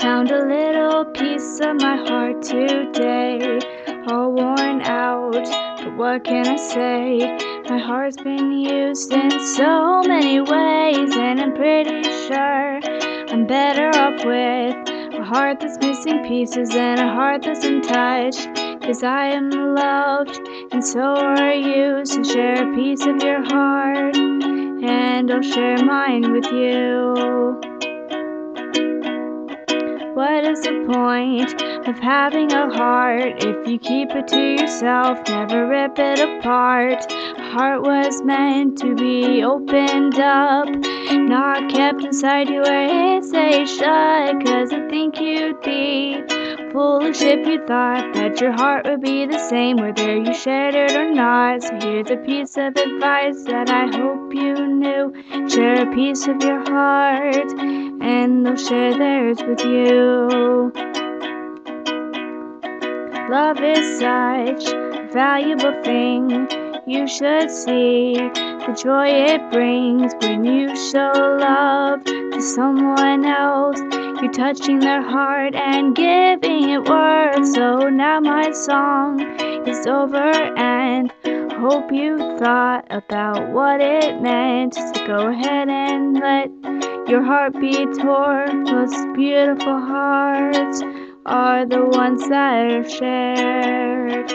found a little piece of my heart today, all worn out. But what can I say? My heart's been used in so many ways, and I'm pretty sure I'm better off with a heart that's missing pieces and a heart that's untouched. Cause I am loved, and so are you. So share a piece of your heart, and I'll share mine with you. What is the point of having a heart if you keep it to yourself, never rip it apart? Heart was meant to be opened up, not kept inside where it stays shut. Cause I think you'd be foolish if you thought that your heart would be the same whether you shared it or not. So here's a piece of advice that I hope you knew. Share a piece of your heart and they'll share theirs with you. Love is such a valuable thing. You should see the joy it brings when you show love to someone else. You're touching their heart and giving it worth. So now my song is over and hope you thought about what it meant. So go ahead and let your heart be torn. Most beautiful hearts are the ones that are shared.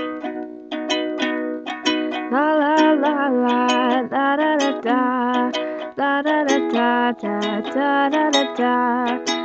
La la la la da da da da da da da da da da da da